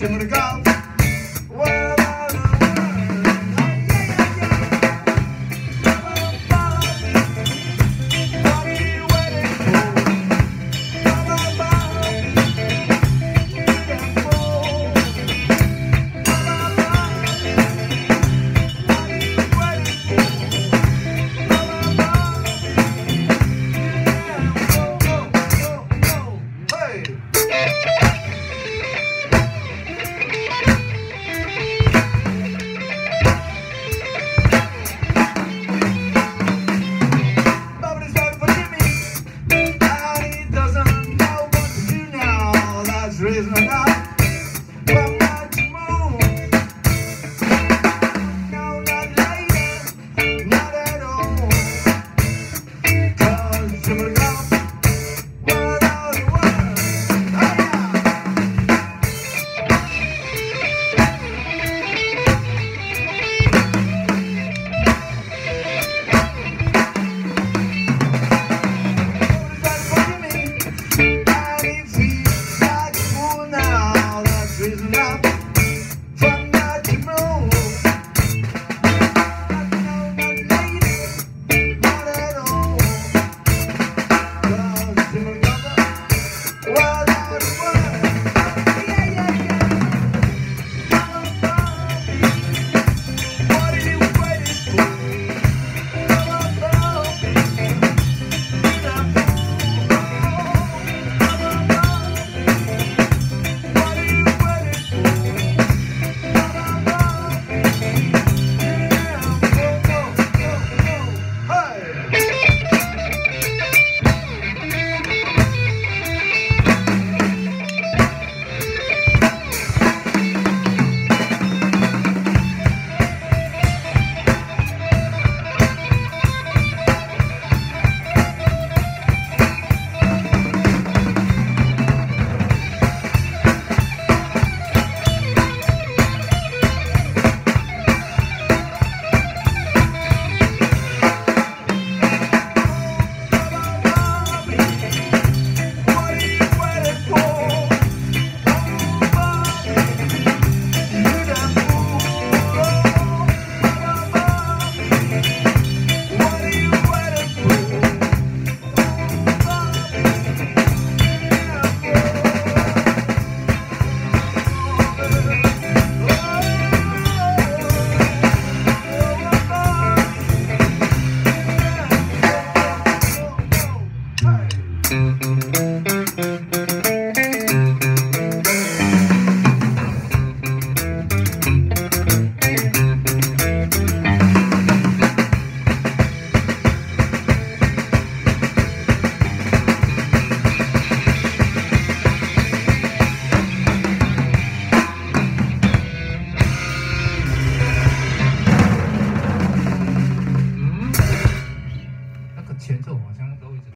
Senegal. is my God.